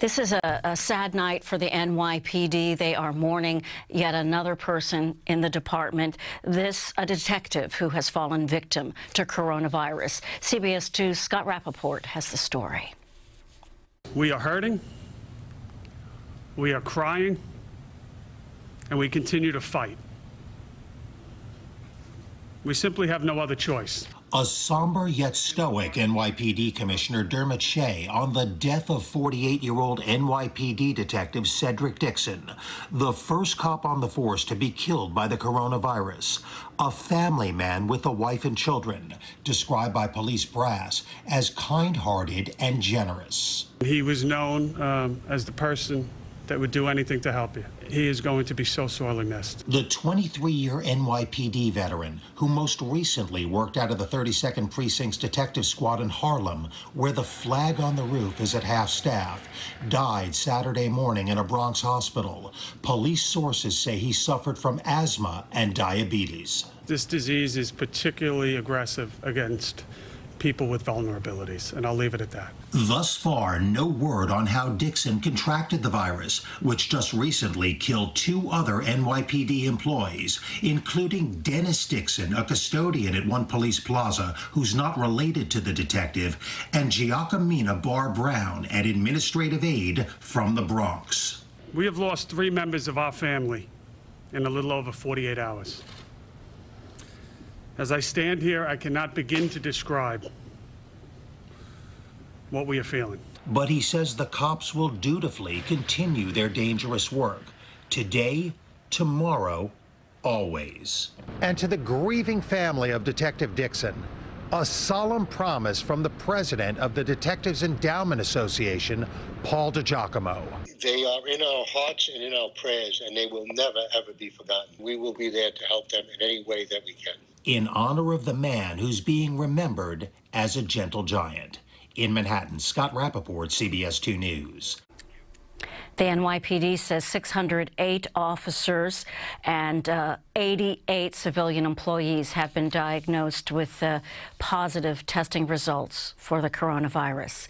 This is a, a, sad night for the NYPD. They are mourning yet another person in the department. This, a detective who has fallen victim to coronavirus. CBS 2's Scott Rapoport has the story. We are hurting, we are crying, and we continue to fight. We simply have no other choice. A somber yet stoic NYPD Commissioner Dermot Shea on the death of 48 year old NYPD detective Cedric Dixon, the first cop on the force to be killed by the coronavirus. A family man with a wife and children, described by police brass as kind hearted and generous. He was known um, as the person that would do anything to help you. He is going to be so sorely missed. The 23 year NYPD veteran, who most recently worked out of the 32nd Precinct's Detective Squad in Harlem, where the flag on the roof is at half staff, died Saturday morning in a Bronx hospital. Police sources say he suffered from asthma and diabetes. This disease is particularly aggressive against people with vulnerabilities, and I'll leave it at that. Thus far, no word on how Dixon contracted the virus, which just recently killed two other NYPD employees, including Dennis Dixon, a custodian at one police plaza who's not related to the detective, and Giacomina Barr Brown, an administrative aide from the Bronx. We have lost three members of our family in a little over 48 hours. As I stand here, I cannot begin to describe what we are feeling. But he says the cops will dutifully continue their dangerous work today, tomorrow, always. And to the grieving family of Detective Dixon, a solemn promise from the president of the Detectives Endowment Association, Paul DiGiacomo. They are in our hearts and in our prayers, and they will never, ever be forgotten. We will be there to help them in any way that we can. In honor of the man who's being remembered as a gentle giant. In Manhattan, Scott Rapoport, CBS 2 News. The NYPD says 608 officers and uh, 88 civilian employees have been diagnosed with uh, positive testing results for the coronavirus.